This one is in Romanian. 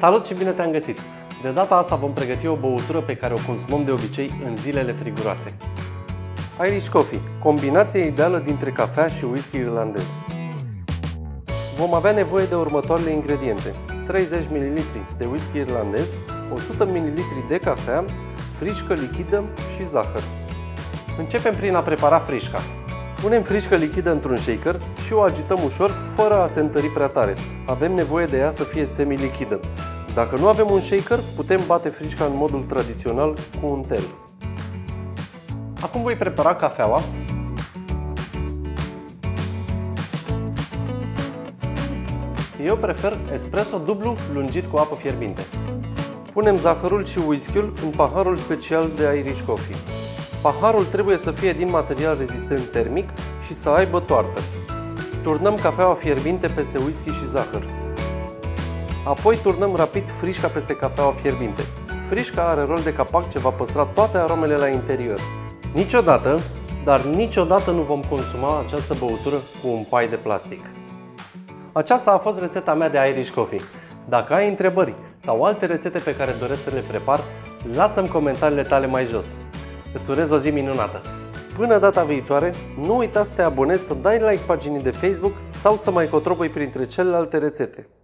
Salut și bine te-am găsit! De data asta vom pregăti o băutură pe care o consumăm de obicei în zilele friguroase. Irish Coffee, combinație ideală dintre cafea și whisky irlandez. Vom avea nevoie de următoarele ingrediente. 30 ml de whisky irlandez, 100 ml de cafea, frișcă lichidă și zahăr. Începem prin a prepara frișca. Punem frișcă lichidă într-un shaker și o agităm ușor, fără a se întări prea tare. Avem nevoie de ea să fie semi-lichidă. Dacă nu avem un shaker, putem bate frișca în modul tradițional cu un tel. Acum voi prepara cafeaua. Eu prefer espresso dublu lungit cu apă fierbinte. Punem zahărul și whisky-ul în paharul special de Irish Coffee. Paharul trebuie să fie din material rezistent termic și să aibă toartă. Turnăm cafeaua fierbinte peste whisky și zahăr. Apoi turnăm rapid frișca peste cafeaua fierbinte. Frișca are rol de capac ce va păstra toate aromele la interior. Niciodată, dar niciodată nu vom consuma această băutură cu un pai de plastic. Aceasta a fost rețeta mea de Irish Coffee. Dacă ai întrebări sau alte rețete pe care doresc să le prepar, lasă-mi comentariile tale mai jos. Îți urez o zi minunată! Până data viitoare, nu uita să te abonezi, să dai like paginii de Facebook sau să mai cotropui printre celelalte rețete.